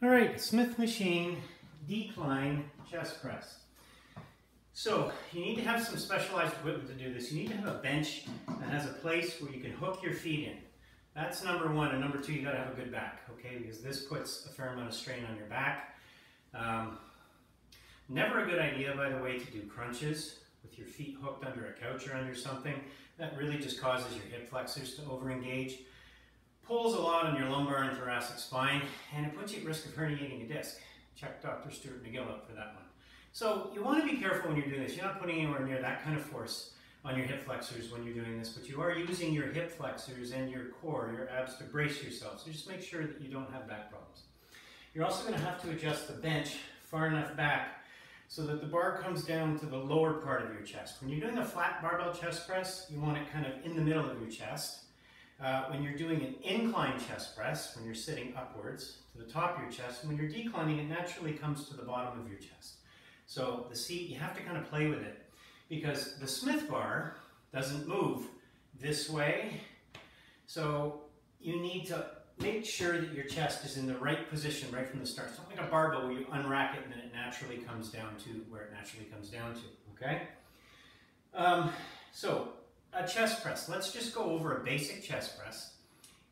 All right, Smith machine decline chest press. So you need to have some specialized equipment to do this. You need to have a bench that has a place where you can hook your feet in. That's number one. And number two, you gotta have a good back, okay? Because this puts a fair amount of strain on your back. Um, never a good idea, by the way, to do crunches with your feet hooked under a couch or under something. That really just causes your hip flexors to overengage pulls a lot on your lumbar and thoracic spine, and it puts you at risk of herniating a disc. Check Dr. Stuart McGill out for that one. So you want to be careful when you're doing this. You're not putting anywhere near that kind of force on your hip flexors when you're doing this, but you are using your hip flexors and your core, your abs to brace yourself. So just make sure that you don't have back problems. You're also going to have to adjust the bench far enough back so that the bar comes down to the lower part of your chest. When you're doing a flat barbell chest press, you want it kind of in the middle of your chest. Uh, when you're doing an incline chest press, when you're sitting upwards to the top of your chest, when you're declining, it naturally comes to the bottom of your chest. So the seat, you have to kind of play with it because the Smith bar doesn't move this way. So you need to make sure that your chest is in the right position right from the start. It's not like a barbell where you unrack it and then it naturally comes down to where it naturally comes down to, okay? Um, so a chest press. Let's just go over a basic chest press.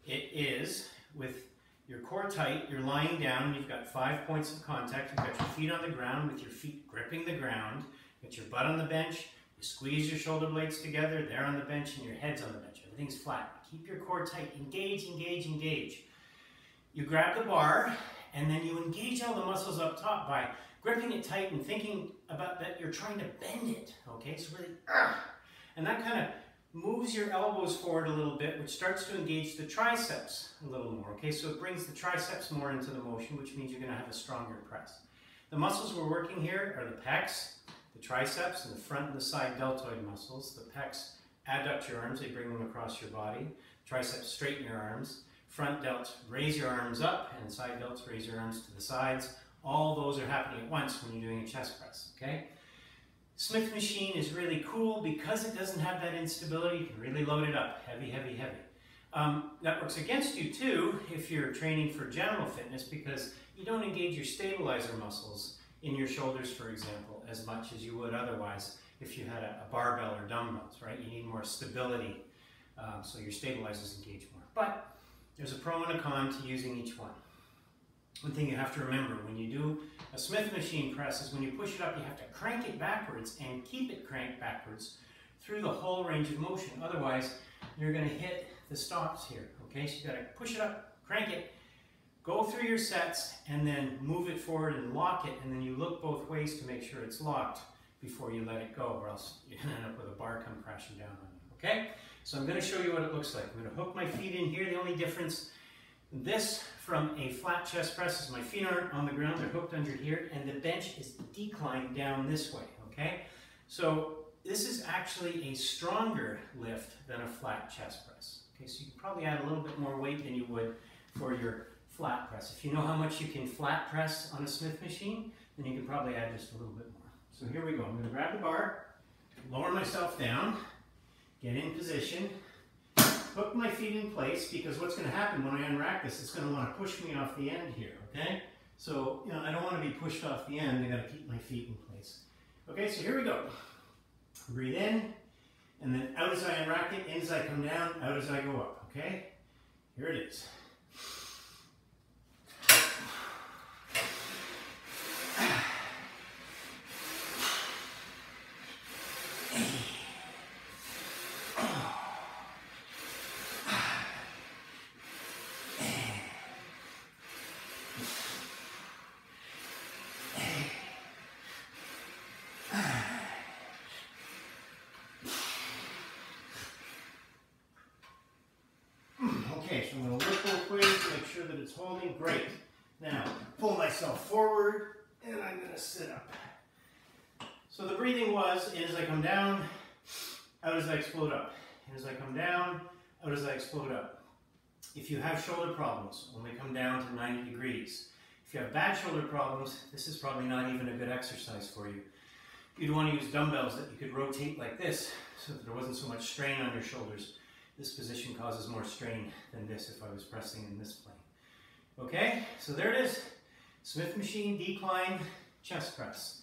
It is with your core tight, you're lying down, you've got five points of contact, you've got your feet on the ground with your feet gripping the ground, you got your butt on the bench, you squeeze your shoulder blades together, they're on the bench and your head's on the bench. Everything's flat. Keep your core tight, engage, engage, engage. You grab the bar and then you engage all the muscles up top by gripping it tight and thinking about that you're trying to bend it, okay? So really, uh, and that kind of moves your elbows forward a little bit, which starts to engage the triceps a little more, okay? So it brings the triceps more into the motion, which means you're gonna have a stronger press. The muscles we're working here are the pecs, the triceps, and the front and the side deltoid muscles. The pecs adduct your arms, they bring them across your body. Triceps straighten your arms. Front delts raise your arms up, and side delts raise your arms to the sides. All those are happening at once when you're doing a chest press, okay? Smith machine is really cool because it doesn't have that instability. You can really load it up, heavy, heavy, heavy. Um, that works against you too if you're training for general fitness because you don't engage your stabilizer muscles in your shoulders, for example, as much as you would otherwise if you had a, a barbell or dumbbells, right? You need more stability um, so your stabilizers engage more. But there's a pro and a con to using each one. One thing you have to remember when you do a Smith machine press is when you push it up, you have to crank it backwards and keep it cranked backwards through the whole range of motion. Otherwise, you're going to hit the stops here. Okay, so you've got to push it up, crank it, go through your sets, and then move it forward and lock it, and then you look both ways to make sure it's locked before you let it go, or else you're going to end up with a bar come crashing down on you. Okay, so I'm going to show you what it looks like. I'm going to hook my feet in here. The only difference this from a flat chest press is my feet aren't on the ground, they're hooked under here, and the bench is declined down this way, okay? So this is actually a stronger lift than a flat chest press. Okay, so you can probably add a little bit more weight than you would for your flat press. If you know how much you can flat press on a Smith machine, then you can probably add just a little bit more. So here we go. I'm gonna grab the bar, lower myself down, get in position, hook my feet in place because what's going to happen when I unrack this, it's going to want to push me off the end here, okay? So, you know, I don't want to be pushed off the end. I got to keep my feet in place. Okay, so here we go. Breathe in, and then out as I unrack it, in as I come down, out as I go up, okay? Here it is. Okay, so I'm going to work both ways, make sure that it's holding. Great. Now, pull myself forward, and I'm to sit up. So the breathing was, as I come down, out as I explode up. In as I come down, out as I explode up. If you have shoulder problems, only come down to 90 degrees. If you have bad shoulder problems, this is probably not even a good exercise for you. You'd want to use dumbbells that you could rotate like this so that there wasn't so much strain on your shoulders. This position causes more strain than this if I was pressing in this plane. Okay, so there it is. Smith machine decline chest press.